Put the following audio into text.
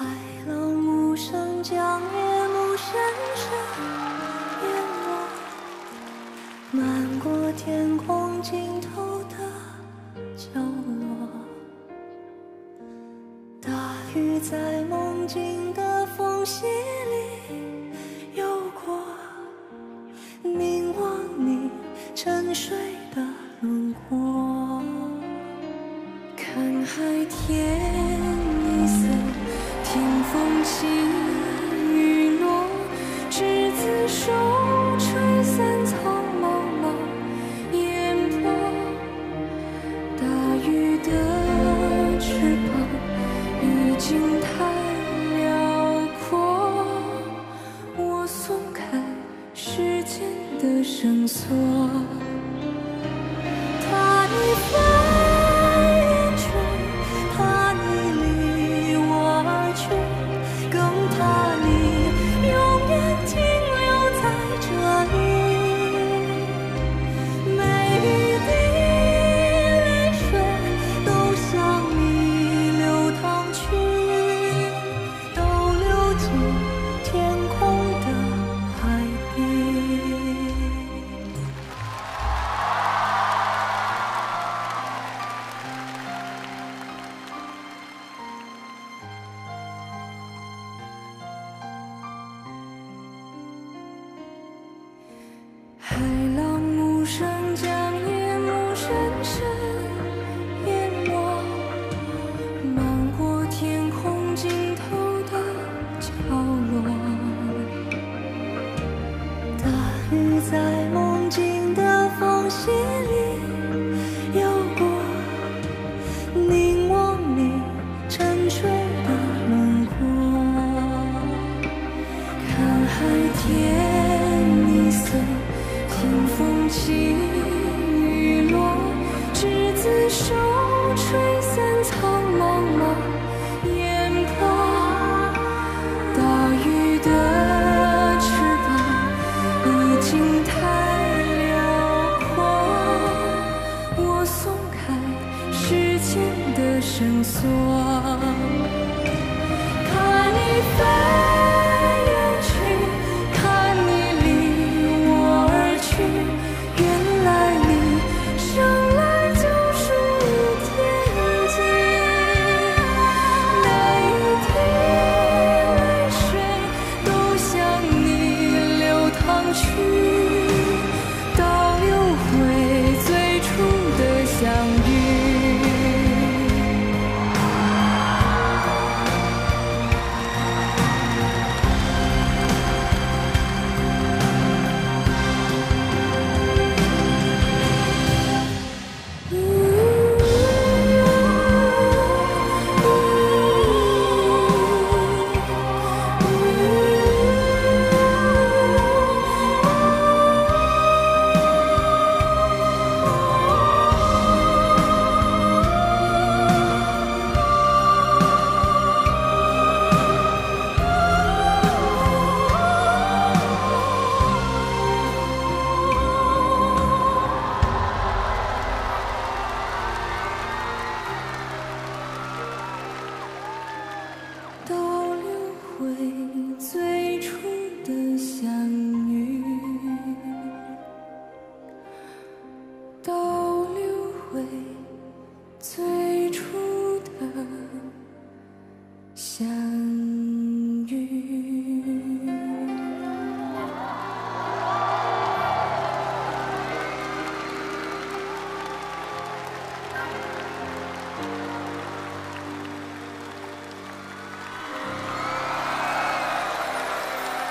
海浪雨在梦境的缝隙里游过，凝望你沉睡的轮廓，看海天。绳索。是在梦境的缝隙里游过凝望你沉睡的轮廓看海天一色听风起雨落执子手。线的绳索，看你飞。